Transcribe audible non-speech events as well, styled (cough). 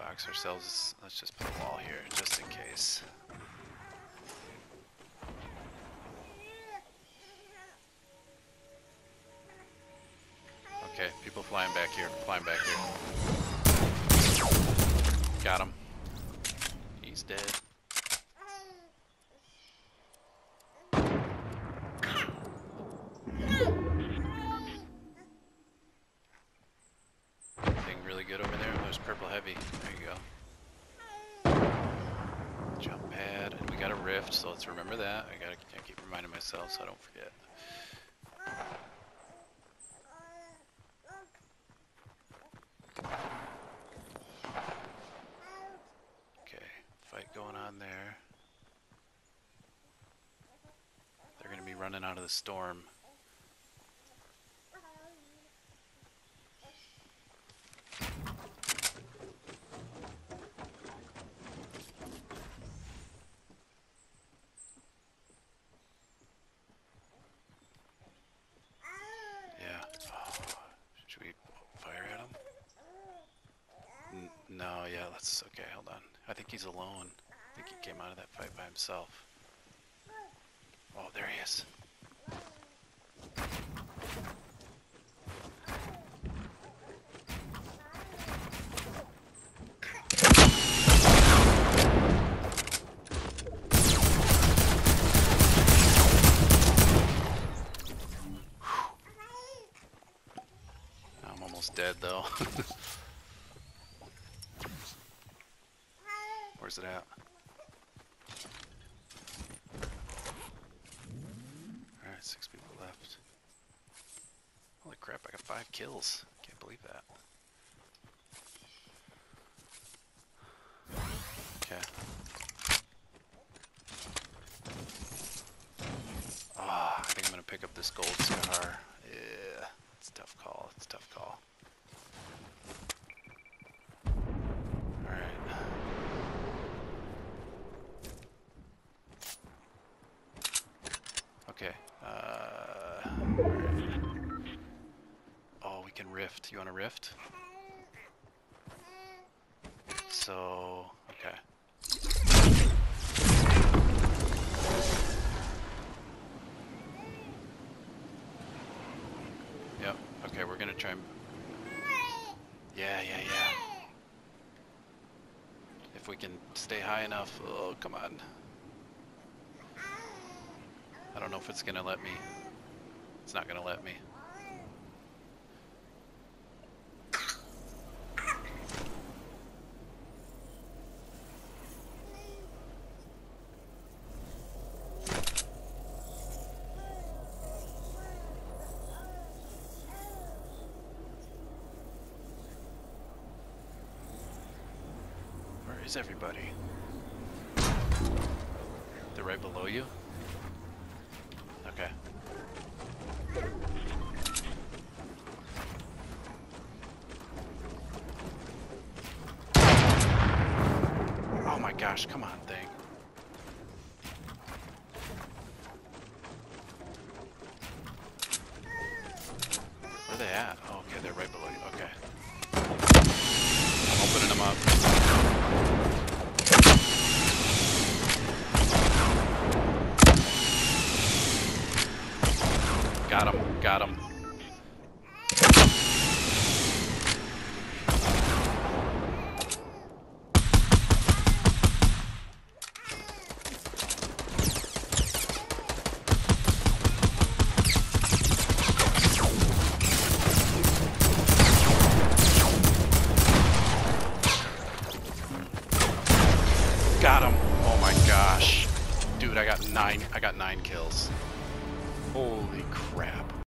box ourselves. Let's just put a wall here, just in case. Okay, people flying back here, flying back here. Got him. He's dead. Purple heavy. There you go. Jump pad. We got a rift, so let's remember that. I gotta I keep reminding myself so I don't forget. Okay, fight going on there. They're gonna be running out of the storm. Yeah. Oh, should we fire at him? N no, yeah, let's. Okay, hold on. I think he's alone. I think he came out of that fight by himself. Oh, there he is. Dead though. (laughs) Where's it at? Alright, six people left. Holy crap, I got five kills. Can't believe that. Okay. Ah, I think I'm gonna pick up this gold scar. Yeah, it's tough call. It's tough call. Alright. Okay. Uh, alright. Oh, we can rift. You want to rift? So, okay. Yep. Okay, we're gonna try and. Yeah, yeah, yeah. If we can stay high enough. Oh, come on. I don't know if it's gonna let me. It's not gonna let me. Everybody? They're right below you? Okay. Oh my gosh, come on, thing. Where they at? Oh, okay, they're right below you. Okay. I'm opening them up. Got him, got him. Got him. Oh my gosh. Dude, I got nine I got nine kills. Holy crap.